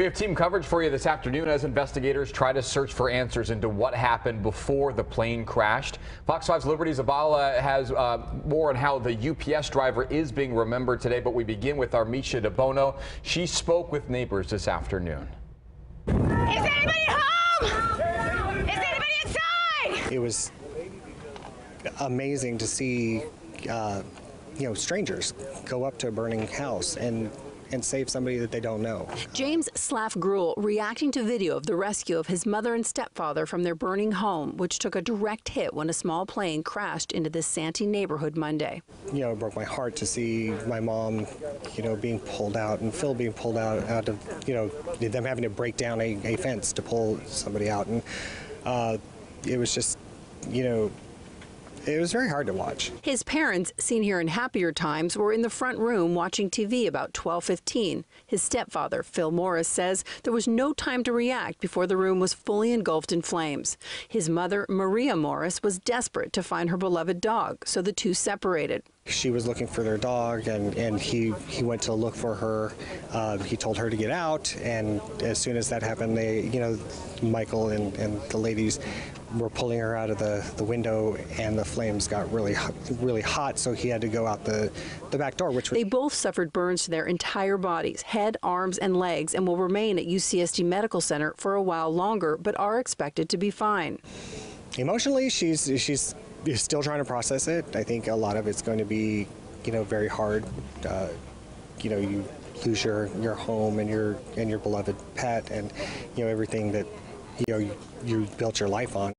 We have team coverage for you this afternoon as investigators try to search for answers into what happened before the plane crashed. Fox 5's Liberty Zabala has uh, more on how the UPS driver is being remembered today, but we begin with Armisha DiBono. She spoke with neighbors this afternoon. Is anybody home? Is anybody inside? It was amazing to see, uh, you know, strangers go up to a burning house and and save somebody that they don't know. James Slaff Gruel reacting to video of the rescue of his mother and stepfather from their burning home, which took a direct hit when a small plane crashed into this Santee neighborhood Monday. You know, it broke my heart to see my mom, you know, being pulled out and Phil being pulled out out of, you know, them having to break down a, a fence to pull somebody out. And uh, it was just, you know, it was very hard to watch. His parents, seen here in happier times, were in the front room watching TV about 12:15. His stepfather, Phil Morris, says there was no time to react before the room was fully engulfed in flames. His mother, Maria Morris, was desperate to find her beloved dog, so the two separated. She was looking for their dog, and, and he, he went to look for her. Uh, he told her to get out, and as soon as that happened, they, you know, Michael and, and the ladies were pulling her out of the, the window, and the flames got really hot, really hot, so he had to go out the, the back door, which was They both suffered burns to their entire bodies, head, arms, and legs, and will remain at UCSD Medical Center for a while longer, but are expected to be fine. emotionally, she's she's still trying to process it. I think a lot of it's going to be, you know, very hard. Uh, you know, you lose your, your home and your and your beloved pet, and you know everything that you know you, you built your life on.